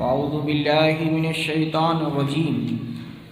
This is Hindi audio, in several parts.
फ़ाउज़बिल्लिमिनशैतानरजीम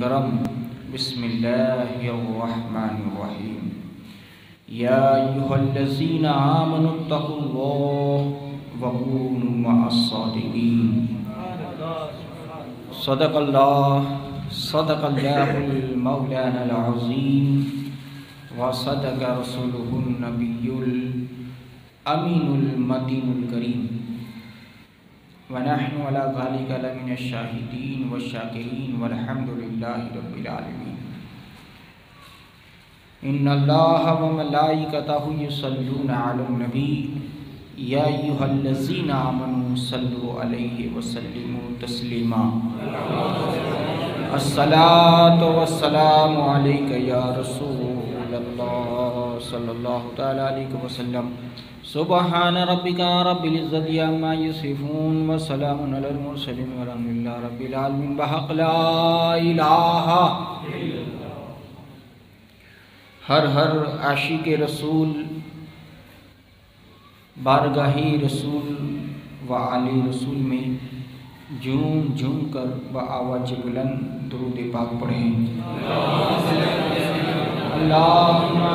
करम बिस्मिल्लाहिर्रहमानिर्रहीम या अय्युहल्लज़ीना आमनुत्तक़ुल्लाह वकूनु मअस्सादिक़ीन सदक़ल्लाह सदक़ल्लाहुल मौलानल अज़ीम व सदक़ रसूलुहुन नबियुल अमीनुल मतीनुल करीम वनहनु अला ज़ालिका लमिन शाहिदीन व शाकिरीन वल्हम्दुलिल्लाहि रब्बिल आलमीन इन्नल्लाह व मलाइकतहु युसल्लूना अलन नबी या अय्युहल्लज़ीना आमनु सल्लु अलैहि व सल्लिमु तस्लीमा अस्सलातु वस्सलामु अलैका या रसूलल्लाह सल्लल्लाहु तआला अलैहि वसल्लम सुबहान रब्बिका रब्बिल इज्जति अम्मा यसिफून व सलामुन अलल मुरसलीन वल्हम्दुलिल्लाहि रब्बिल आलमीन। बहक ला इलाहा हर हर आशिक रसूल, बारगाही रसूल व आली रसूल में झूम झूम कर व आवाज़ बुलंद दरूद पाक पढ़ें। अल्लाहुम्मा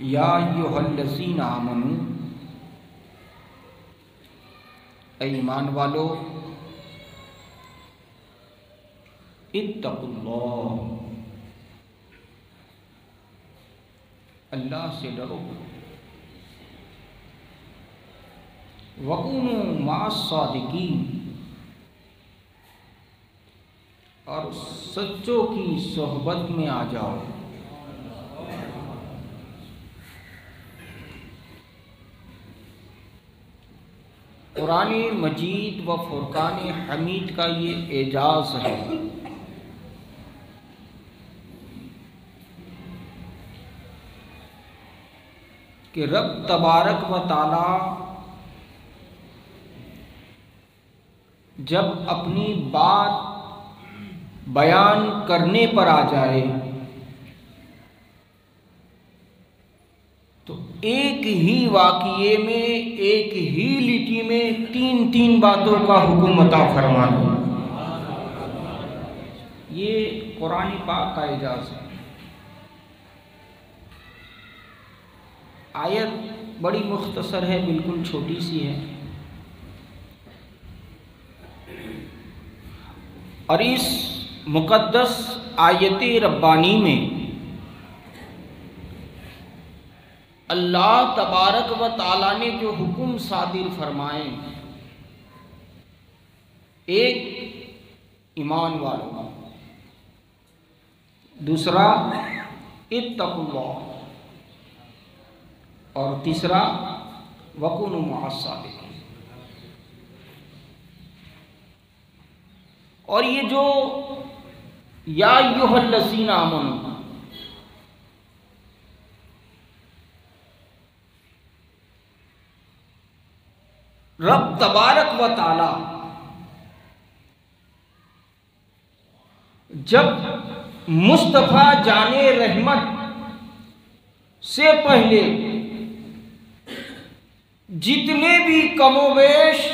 या युहल्लज़ीन आमनु ईमान वालो, इत्तकुल्लाह। अल्लाह से डरो। वकून मासादिकी और सच्चों की सोहबत में आ जाओ। कुरान मजीद व फुरकान हमीद का ये एजाज़ है। कि रब तबारक व ताला जब अपनी बात बयान करने पर आ जाए तो एक ही वाक़े में, एक ही लिटी में तीन तीन बातों का हुक्म अता फरमा दो ये कुरान पाक का एजाज़ है। आयत बड़ी मुख्तसर है, बिल्कुल छोटी सी है। और इस मुक़द्दस आयत रब्बानी में अल्लाह तबारक व ताला ने जो हुक्म सादिर फरमाए एक ईमान वालों दूसरा, इत्तकुल्लाह। और तीसरा, वकुन मुआसाद और ये जो, या युहल्लसीन आमन रब तबारक व ताला। जब मुस्तफ़ा जाने रहमत से पहले जितने भी कमोवेश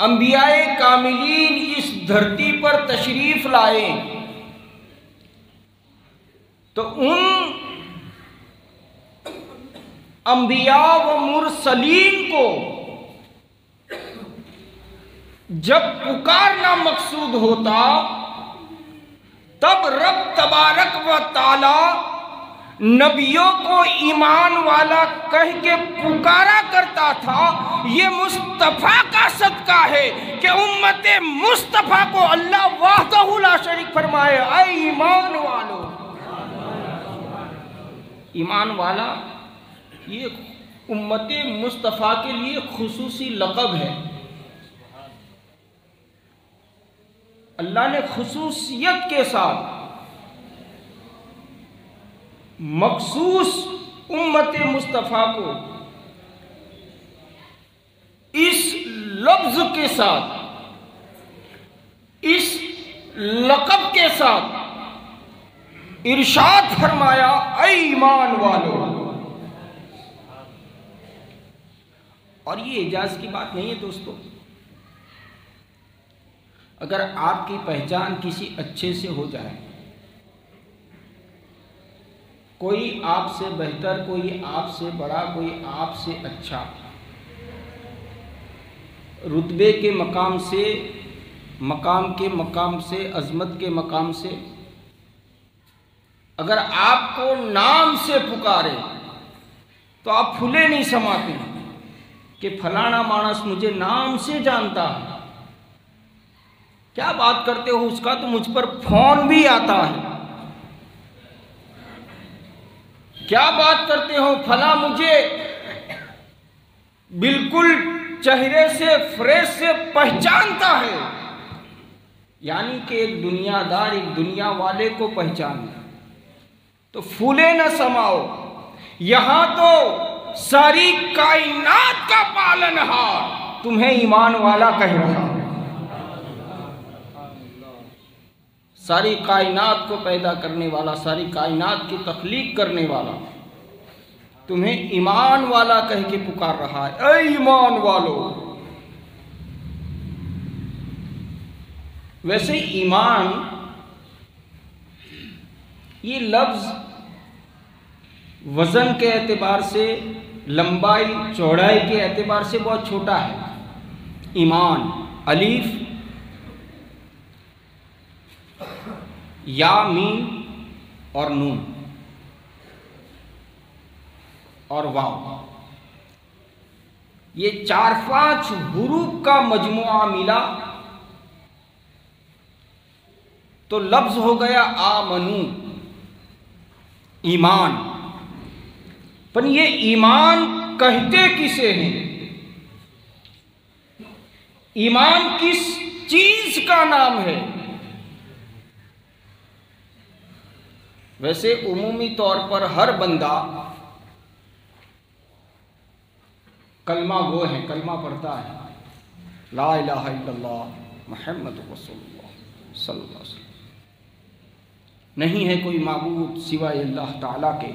अम्बियाए कामिलीन इस धरती पर तशरीफ़ लाए तो उन अम्बिया व मुरसलीन को जब पुकारना मकसूद होता, तब रब तबारक व ताला नबियों को ईमान वाला कह के पुकारा करता था। ये मुस्तफ़ा का सदका है कि उम्मत मुस्तफ़ा को अल्लाह वाहदहुला शरीक फरमाए आए ईमान वालों। ईमान वाला, ये उम्मत मुस्तफ़ा के लिए खसूसी लकब है। अल्लाह ने खसूसियत के साथ मखसूस उम्मत मुस्तफ़ा को इस लफ्ज के साथ, इस लकब के साथ इरशाद फरमाया ईमान वालों। और ये एजाज की बात नहीं है दोस्तों। अगर आपकी पहचान किसी अच्छे से हो जाए, कोई आपसे बेहतर, कोई आपसे बड़ा, कोई आपसे अच्छा रुतबे के मकाम से, मकाम के मकाम से, अजमत के मकाम से, अगर आपको नाम से पुकारे तो आप फूले नहीं समाते कि फलाना मानस मुझे नाम से जानता है। क्या बात करते हो? उसका तो मुझ पर फ़ोन भी आता है। क्या बात करते हो? फला मुझे बिल्कुल चेहरे से, फ्रेश से पहचानता है। यानी कि एक दुनियादार, एक दुनिया वाले को पहचान तो फूले न समाओ। यहाँ तो सारी कायनात का पालनहार तुम्हें ईमान वाला कह रहा है सारी कायनात को पैदा करने वाला, सारी कायनात की तख्लीक करने वाला, तुम्हें ईमान वाला कह के पुकार रहा है। अ ईमान वालो! वैसे ईमान, ये लफ्ज़ वज़न के एतबार से, लंबाई, चौड़ाई के एतबार से बहुत छोटा है। ईमान, अलीफ या, मीन और नून। और वाव ये चार पाँच हरूफ का मजमुआ मिला। तो लफ्ज हो गया आ आमनू। ईमान। पर ये ईमान कहते किसे हैं? ईमान किस चीज़ का नाम है? वैसे उमूमी तौर पर हर बंदा कलमा गो है, कलमा पढ़ता है। ला मोहम्मद रसूलुल्लाह नहीं है कोई मबूद सिवाय अल्लाह ताला के।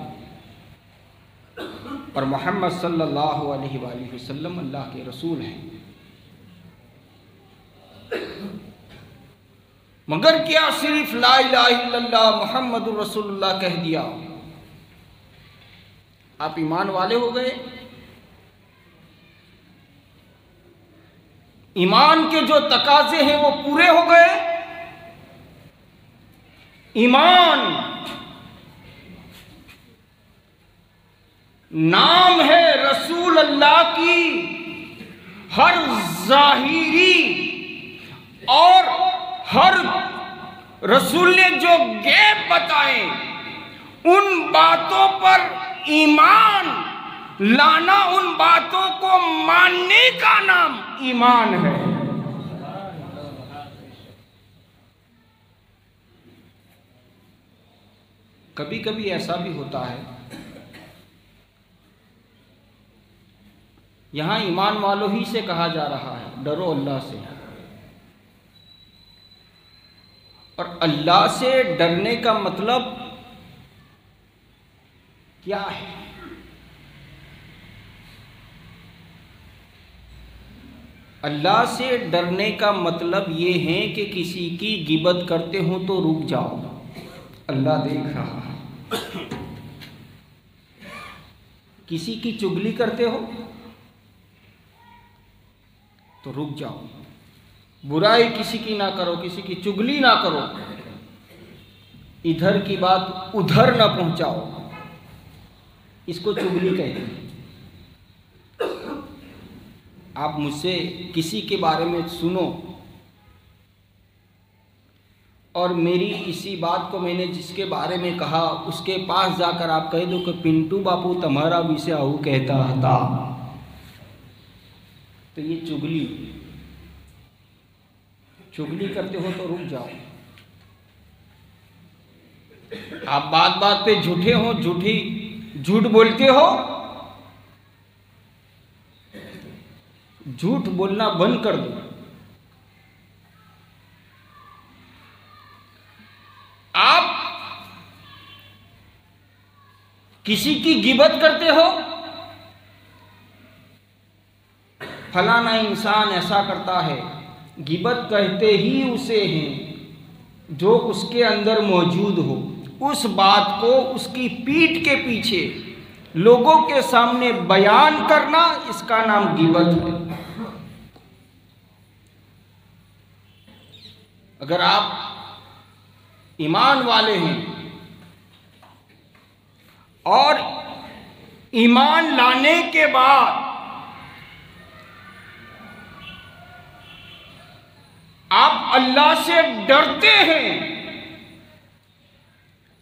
और मोहम्मद सल्लल्लाहु अलैहि वसल्लम अल्लाह के रसूल हैं। मगर क्या सिर्फ़ ला इलाहा मोहम्मद रसुल्ला कह दिया? आप ईमान वाले हो गए? ईमान के जो तकाजे हैं वो पूरे हो गए? ईमान नाम है रसूल अल्लाह की हर जाहिरी और हर रसूल ने जो गैप बताए, उन बातों पर ईमान लाना, उन बातों को मानने का नाम ईमान है। कभी कभी ऐसा भी होता है, यहाँ ईमान वालों ही से कहा जा रहा है, डरो अल्लाह से। और अल्लाह से डरने का मतलब क्या है? अल्लाह से डरने का मतलब ये है कि किसी की गिबत करते हो तो रुक जाओ। अल्लाह देख रहा है। किसी की चुगली करते हो तो रुक जाओ। बुराई किसी की ना करो, किसी की चुगली ना करो। इधर की बात उधर ना पहुंचाओ। इसको चुगली कहते हैं। आप मुझसे किसी के बारे में सुनो। और मेरी इसी बात को मैंने जिसके बारे में कहा, उसके पास जाकर आप कह दो कि, पिंटू बापू, तुम्हारा विषय आहू कहता था। तो ये चुगली। चुगली करते हो तो रुक जाओ। आप बात बात पे झूठे हो, झूठी, झूठ बोलते हो। झूठ बोलना बंद कर दो। आप किसी की गिबत करते हो। फलाना इंसान ऐसा करता है। गिबत कहते ही उसे हैं, जो उसके अंदर मौजूद हो। उस बात को उसकी पीठ के पीछे लोगों के सामने बयान करना इसका नाम गिबत है। अगर आप ईमान वाले हैं और ईमान लाने के बाद अल्लाह से डरते हैं।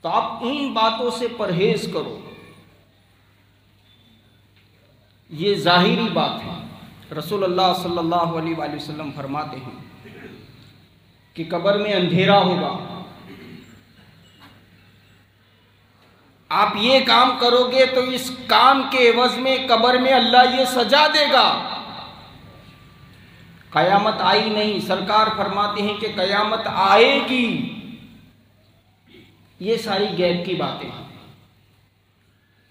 तो आप उन बातों से परहेज करो। ये जाहिरी बात है। रसूल अल्लाह सल्लल्लाहु अलैहि वसल्लम फरमाते हैं कि कब्र में अंधेरा होगा। आप ये काम करोगे तो इस काम के एवज में कब्र में अल्लाह ये सजा देगा। कयामत आई नहीं, सरकार फरमाते हैं कि कयामत आएगी। ये सारी गैब की बातें हैं।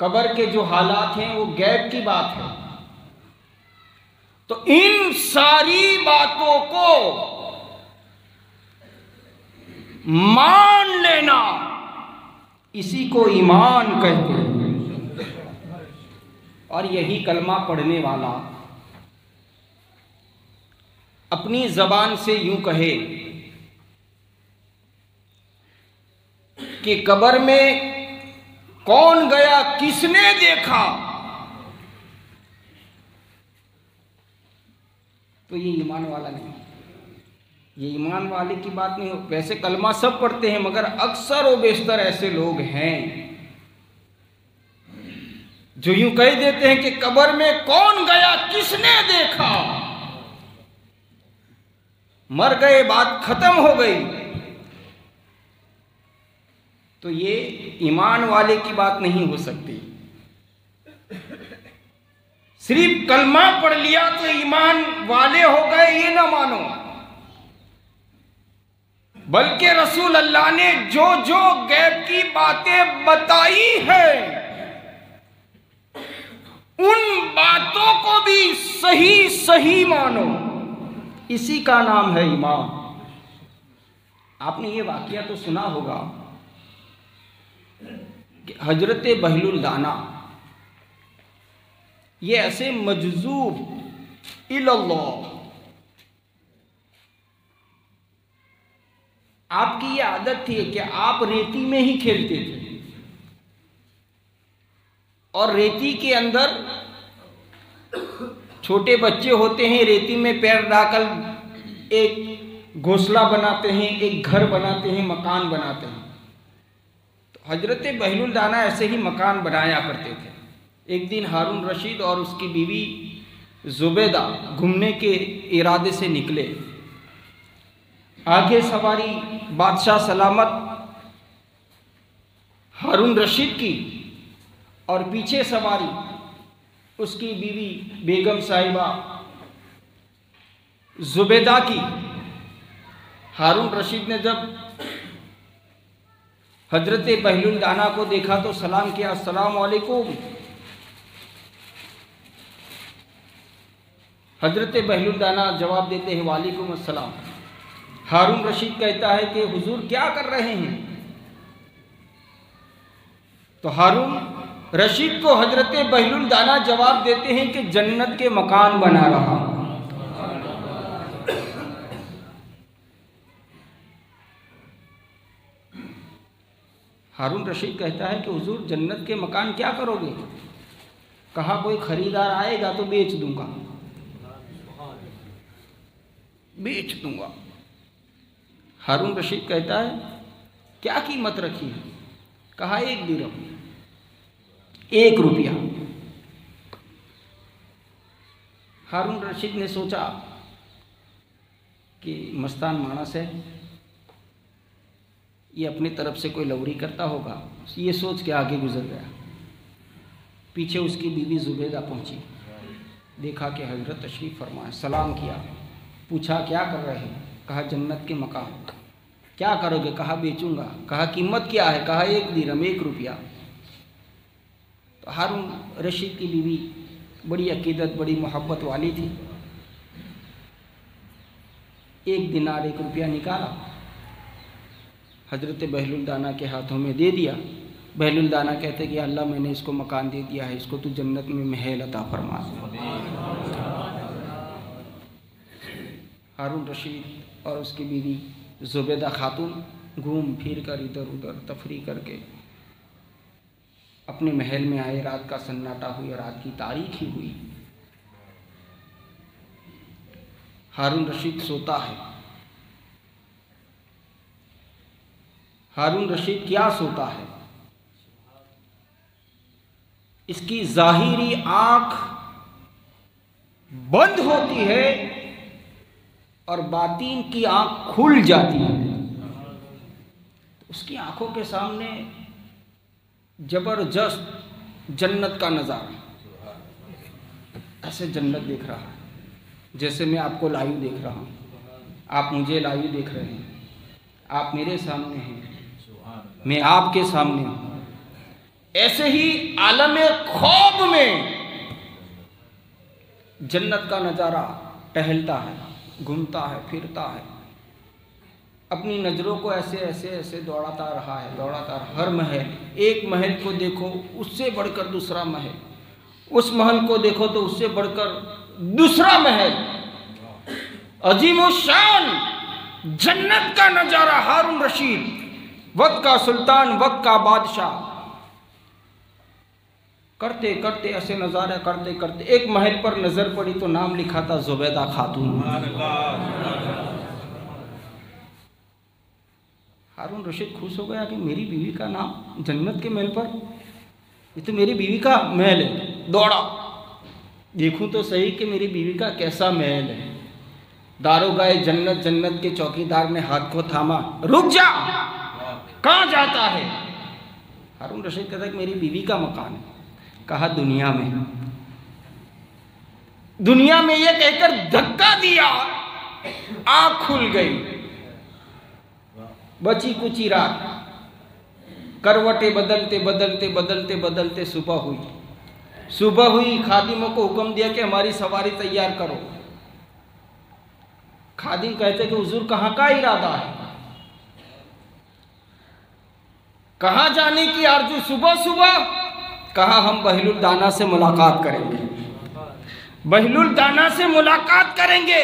कब्र के जो हालात हैं, वो गैब की बात है। तो इन सारी बातों को मान लेना, इसी को ईमान कहते हैं। और यही कलमा पढ़ने वाला अपनी जबान से यूँ कहे कि कब्र में कौन गया, किसने देखा? तो ये ईमान वाला नहीं। ये ईमान वाले की बात नहीं हो। वैसे कलमा सब पढ़ते हैं, मगर अक्सर व बेशतर ऐसे लोग हैं जो यूँ कह देते हैं कि कब्र में कौन गया, किसने देखा? मर गए, बात खत्म हो गई। तो ये ईमान वाले की बात नहीं हो सकती। सिर्फ़ कलमा पढ़ लिया तो ईमान वाले हो गए, ये ना मानो। बल्कि रसूल अल्लाह ने जो जो गैब की बातें बताई है, उन बातों को भी सही सही मानो। इसी का नाम है ईमान। आपने ये वाक्य तो सुना होगा कि हज़रत दाना, ये ऐसे मजजूब इल्लाह आपकी ये आदत थी कि आप रेती में ही खेलते थे और रेती के अंदर छोटे बच्चे होते हैं, रेती में पैर डालकर एक घोसला बनाते हैं, एक घर बनाते हैं, मकान बनाते हैं। तो हज़रत बहनुल दाना ऐसे ही मकान बनाया करते थे। एक दिन हारून रशीद और उसकी बीवी जुबैदा घूमने के इरादे से निकले। आगे सवारी बादशाह सलामत, हारून रशीद की और पीछे सवारी उसकी बीवी बेगम साहिबा जुबेदा की। हारून रशीद ने जब हज़रत बहलुल दाना को देखा तो सलाम किया, अस्सलाम वालेकुम हज़रत बहलुल दाना जवाब देते हैं, वालेकुम अस्सलाम। हारून रशीद कहता है कि, हुजूर, क्या कर रहे हैं? तो हारून रशीद को हज़रत बहलुल दाना जवाब देते हैं कि जन्नत के मकान बना रहा। हारून रशीद कहता है कि, हुजूर, जन्नत के मकान क्या करोगे? कहा, कोई खरीदार आएगा तो बेच दूँगा। बेच दूँगा। हारून रशीद कहता है, क्या कीमत रखी है? कहा, एक दिरम एक रुपया। हारून रशीद ने सोचा कि मस्तान मानस है, ये अपनी तरफ़ से कोई लवरी करता होगा। ये सोच के आगे गुजर गया। पीछे उसकी बीवी जुबेदा पहुँची। देखा कि हज़रत तशरीफ़ फरमाए, सलाम किया। पूछा, क्या कर रहे हैं? कहा, जन्नत के मकान। क्या करोगे? कहा, बेचूँगा। कहा, कीमत क्या है? कहा, एक दिरम एक रुपया। हारून रशीद की बीवी बड़ी अकीदत, बड़ी मोहब्बत वाली थी। एक दिनार एक रुपया निकाला। हज़रत बहलुलदाना के हाथों में दे दिया। बहलुलदाना कहते कि अल्लाह मैंने इसको मकान दे दिया है, इसको तू जन्नत में महल अता फरमा हारून रशीद और उसकी बीवी जुबैदा खातून घूम फिर कर इधर उधर तफरी करके अपने महल में आए, रात का सन्नाटा हुई और रात की तारीख ही हुई। हारून रशीद सोता है। हारून रशीद क्या सोता है? इसकी जाहिरी आँख बंद होती है और बातीन की आँख खुल जाती है। उसकी आँखों के सामने ज़बरदस्त जन्नत का नज़ारा। ऐसे जन्नत देख रहा है। जैसे मैं आपको लाइव देख रहा हूँ। आप मुझे लाइव देख रहे हैं। आप मेरे सामने हैं। मैं आपके सामने हूँ। ऐसे ही आलम खौब में जन्नत का नज़ारा टहलता है, घूमता है, फिरता है। अपनी नज़रों को ऐसे ऐसे ऐसे दौड़ाता रहा है, दौड़ाता रहा हर महल, एक महल को देखो, उससे बढ़कर दूसरा महल। उस महल को देखो तो उससे बढ़कर दूसरा महल। अजीम शान, जन्नत का नज़ारा, हारून रशीद, वक्त का सुल्तान, वक्त का बादशाह। करते करते, ऐसे नज़ारा करते करते, एक महल पर नज़र पड़ी तो नाम लिखा था जुबैदा खातून। हारून रशीद खुश हो गया कि मेरी बीवी का नाम जन्नत के महल पर? ये तो मेरी बीवी का महल है। दौड़ा। देखूँ तो सही कि मेरी बीवी का कैसा महल है। दारोगाए जन्नत जन्नत के चौकीदार ने हाथ को थामा। रुक जा। कहाँ जाता है? हारून रशीद कहता है मेरी बीवी का मकान है। कहा, दुनिया में। दुनिया में ये कहकर धक्का दिया। आँख खुल गई। बची कुची रात करवटे बदलते बदलते बदलते बदलते सुबह हुई। सुबह हुई, खादिमों को हुक्म दिया कि हमारी सवारी तैयार करो। खादिम कहते कि हुजूर कहाँ का इरादा है? कहाँ जाने की आरज़ू? सुबह सुबह। कहा हम बहलुल दाना से मुलाकात करेंगे? बहलुल दाना से मुलाकात करेंगे।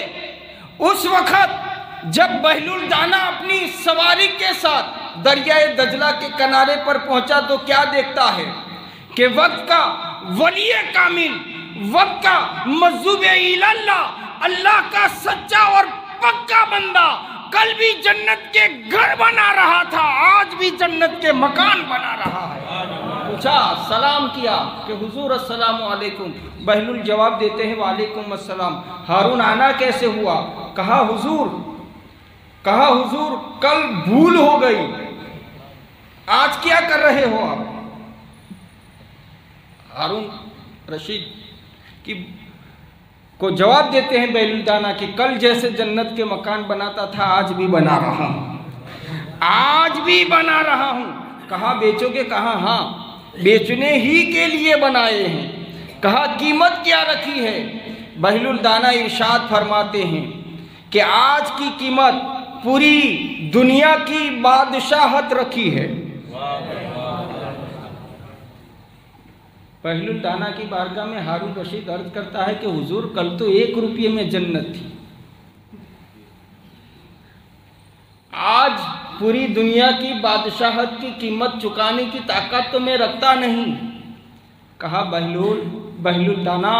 उस वक्त जब बहलुल दाना अपनी सवारी के साथ दरियाए दजला के किनारे पर पहुँचा तो क्या देखता है कि वक्त का वली कामिल, वक्त का मजूब अल्लाह का सच्चा और पक्का बंदा कल भी जन्नत के घर बना रहा था, आज भी जन्नत के मकान बना रहा है। पूछा, सलाम किया कि हुजूर, अस्सलाम वालेकुम बहलुल जवाब देते हैं, वालेकुम अस्सलाम। हारून आना कैसे हुआ? कहा, हुजूर कहा, हुजूर, कल भूल हो गई। आज क्या कर रहे हो आप? हारून, रशीद की को जवाब देते हैं बैलुलदाना कि कल जैसे जन्नत के मकान बनाता था, आज भी बना रहा हूँ। आज भी बना रहा हूँ। कहा, बेचोगे? कहा हाँ बेचने ही के लिए बनाए हैं। कहा, कीमत क्या रखी है? बहलुलदाना इरशाद फरमाते हैं कि आज की कीमत पूरी दुनिया की बादशाहत रखी है। पहलू दाना की बारगाह में हारून रशीद अर्ज़ करता है कि हुजूर, कल तो एक रुपये में जन्नत थी। आज पूरी दुनिया की बादशाहत की कीमत चुकाने की ताकत तो मैं रखता नहीं। कहा बहलूल, बहलुल दाना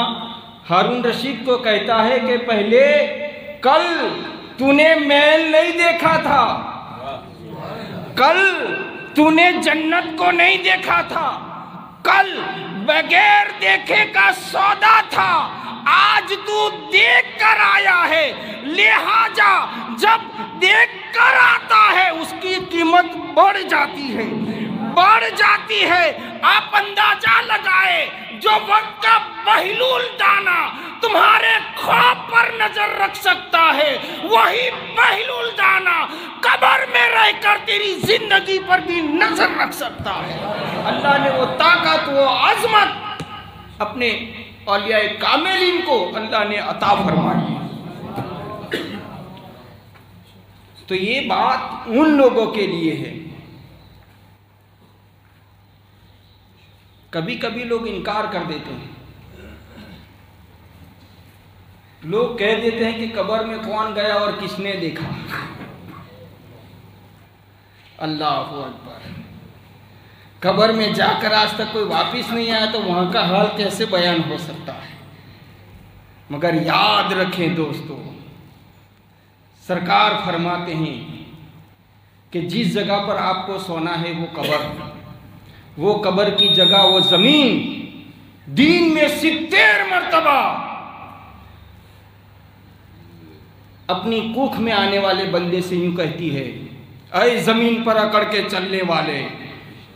हारून रशीद को कहता है कि पहले कल तूने मैल नहीं देखा था। कल तूने जन्नत को नहीं देखा था। कल बगैर देखे का सौदा था। आज तू देख कर आया है। लिहाजा जब देख कर आता है, उसकी कीमत बढ़ जाती है। बढ़ जाती है। आप अंदाज़ा लगाए जो वक्त का बहलूल दाना तुम्हारे ख्वाब पर नज़र रख सकता है, वही बहलूल दाना कबर में रहकर तेरी ज़िंदगी पर भी नज़र रख सकता है। अल्लाह ने वो ताकत, वो अजमत अपने औलिया कामिलीन को अल्लाह ने अता फरमाई तो ये बात उन लोगों के लिए है कभी कभी लोग इनकार कर देते हैं। लोग कह देते हैं कि कबर में कौन गया और किसने देखा। अल्लाह अकबर। कबर में जाकर आज तक कोई वापिस नहीं आया तो वहाँ का हाल कैसे बयान हो सकता है? मगर याद रखें दोस्तों, सरकार फरमाते हैं कि जिस जगह पर आपको सोना है वो कबर वो कबर की जगह, वो ज़मीन, दीन में सितर मरतबा। अपनी कुख में आने वाले बंदे से यूँ कहती है अय ज़मीन पर अकड़ के चलने वाले,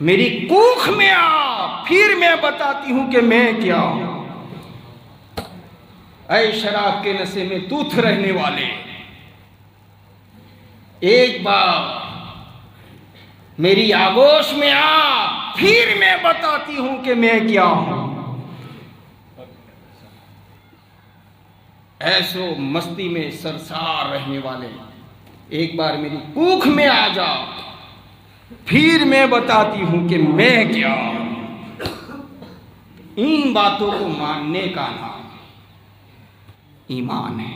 मेरी कुख में आ, फिर मैं बताती हूँ कि मैं क्या हूँ। अय शराब के नशे में तूथ रहने वाले, एक बार मेरी आगोश में आ फिर मैं बताती हूँ कि मैं क्या हूँ। ऐसो मस्ती में सरसार रहने वाले, एक बार मेरी कुख में आ जा। फिर मैं बताती हूँ कि मैं क्या इन बातों को मानने का नाम ईमान है।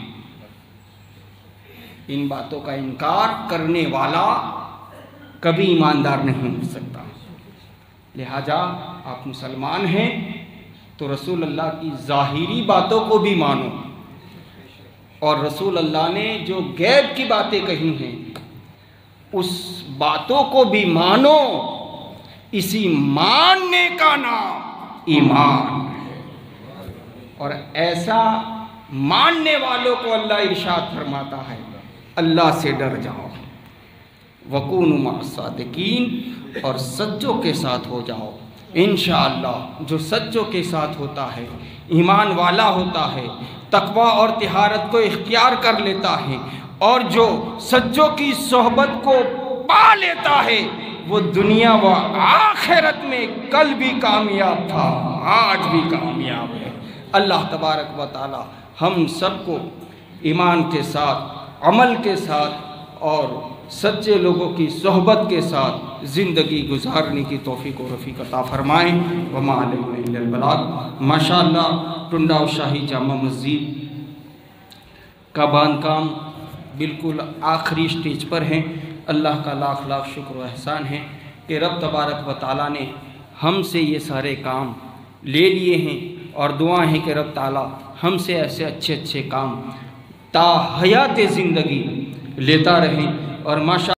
इन बातों का इनकार करने वाला कभी ईमानदार नहीं हो सकता। लिहाजा आप मुसलमान हैं तो रसूल अल्लाह की ज़ाहिरी बातों को भी मानो। और रसूल अल्लाह ने जो गैब की बातें कही हैं, उस बातों को भी मानो। इसी मानने का नाम ईमान और ऐसा मानने वालों को अल्लाह इरशाद फरमाता है, अल्लाह से डर जाओ। वकून सादकीन, और सच्चों के साथ हो जाओ। इन जो सच्चों के साथ होता है, ईमान वाला होता है, तकवा और तिहारत को इख्तियार कर लेता है, और जो सच्चों की सोहबत को पा लेता है, वो दुनिया व आखिरत में कल भी कामयाब था, आज भी कामयाब है। अल्लाह तबारक व हम सबको ईमान के साथ, अमल के साथ, और सच्चे लोगों की सोहबत के साथ ज़िंदगी गुजारने की तोफ़ी को रफ़ी कता फ़रमाएँ। वमाबलाग माशा टुंडा शाही जामा मस्जिद का बांधकाम बिल्कुल आखिरी स्टेज पर है। अल्लाह का लाख लाख शुक्र एहसान है कि रब तबारक व ताली ने हमसे ये सारे काम ले लिए हैं और दुआ है कि रब ताला हमसे ऐसे अच्छे अच्छे काम ता हयात ज़िंदगी लेता रहें। और माशा